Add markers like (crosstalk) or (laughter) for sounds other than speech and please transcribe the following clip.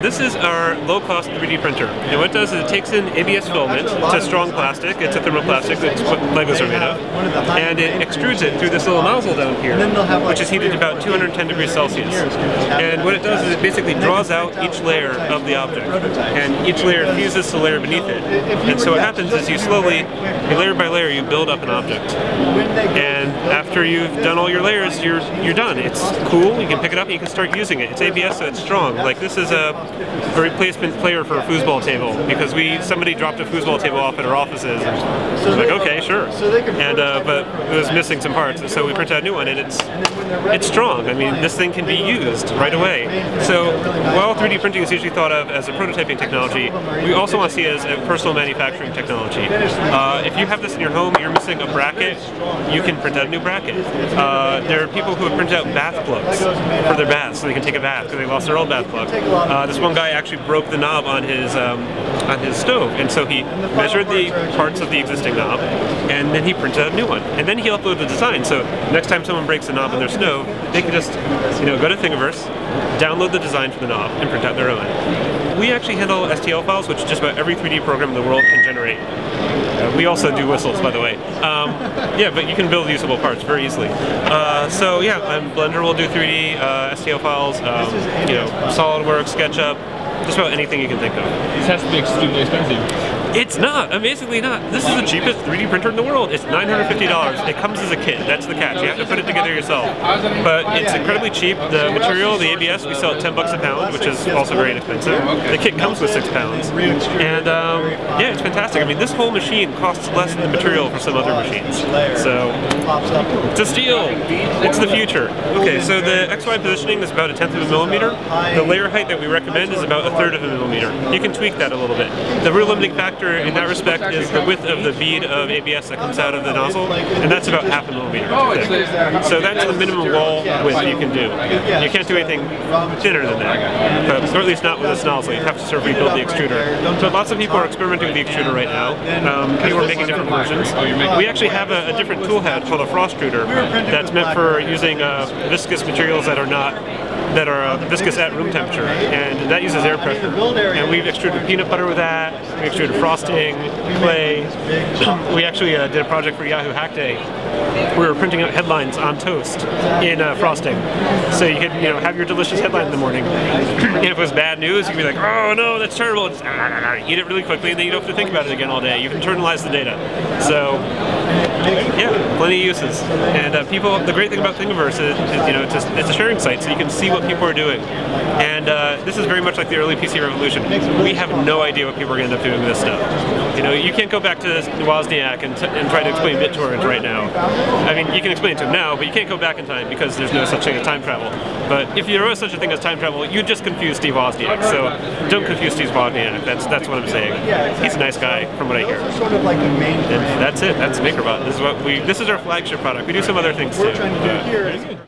This is our low-cost 3D printer. And what it does is it takes in ABS filament, it's a strong plastic, it's a thermoplastic, that's what Legos are made of, and it extrudes it through this little nozzle down here, which is heated about 210 degrees Celsius. And what it does is it basically draws out each layer of the object, and each layer fuses the layer beneath it. And so what happens is you slowly, layer by layer, you build up an object. And after you've done all your layers, you're you're done. It's cool, you can pick it up and you can start using it. It's ABS, so it's strong. Like this is a a replacement player for a foosball table because we somebody dropped a foosball table off at our offices. And was like, okay, sure. So And uh, but it was missing some parts, so we printed out a new one, and it's it's strong. I mean, this thing can be used right away. So while 3D printing is usually thought of as a prototyping technology, we also want to see it as a personal manufacturing technology. Uh, if you have this in your home, you're missing a bracket, you can print out a new bracket. Uh, there are people who have printed out bath plugs for their baths so they can take a bath because they lost their old bath plug. Uh, this one guy actually broke the knob on his um, on his stove, and so he measured the parts of the existing knob, and then he printed out a new one, and then he uploaded the design. So next time someone breaks a knob on their stove, they can just you know go to Thingiverse, download the design for the knob, and print out their own. We actually handle STL files, which just about every 3D program in the world can generate. Uh, we also do whistles, by the way. Um, (laughs) yeah, but you can build usable parts very easily. Uh, so yeah, Blender will do 3D uh, STL files, um, you know, SolidWorks, SketchUp, just about anything you can think of. This has to be extremely expensive. It's not, amazingly not. This is the cheapest 3D printer in the world. It's $950. It comes as a kit, that's the catch. You have to put it together yourself. But it's incredibly cheap. The material, the ABS, we sell at 10 bucks a pound, which is also very inexpensive. The kit comes with six pounds. And um, yeah, it's fantastic. I mean, this whole machine costs less than the material for some other machines. So, it's a steal. It's the future. Okay, so the XY positioning is about a tenth of a millimeter. The layer height that we recommend is about a third of a millimeter. You can tweak that a little bit. The real limiting factor factor in that respect is the width of the bead of ABS that comes out of the nozzle, and that's about half a millimeter thick. So that's the minimum wall width you can do. You can't do anything thinner than that, or at least not with this nozzle. You have to sort of rebuild the extruder. So lots of people are experimenting with the extruder right now. Um, people are making different versions. We actually have a, a different tool head called a Frostruder that's meant for using uh, viscous materials that are not that are viscous at room temperature, and that uses air pressure. And we've extruded peanut butter with that. We extruded frosting, clay. We actually uh, did a project for Yahoo Hack Day. We were printing out headlines on toast in uh, frosting. So you could, you know, have your delicious headline in the morning. and if it was bad news, you could be like, oh no, that's terrible. Just, eat it really quickly, and then you don't have to think about it again all day. You've internalized the data. So, yeah, plenty of uses. And uh, people, the great thing about Thingiverse is, is you know, it's a, it's a, sharing site, so you can see what people are doing. And uh, this is very much like the early PC revolution. We have no idea what people are going to end up doing with this stuff. You know, you can't go back to Wozniak and, and try to explain BitTorrent right now. I mean, you can explain it to him now, but you can't go back in time because there's no such thing as time travel. But if there was such a thing as time travel, you'd just confuse Steve Wozniak. So don't confuse Steve Wozniak. That's that's what I'm saying. He's a nice guy, from what I hear. And that's it. That's MakerBot. This is what we. This is our flagship product. We do some other things too.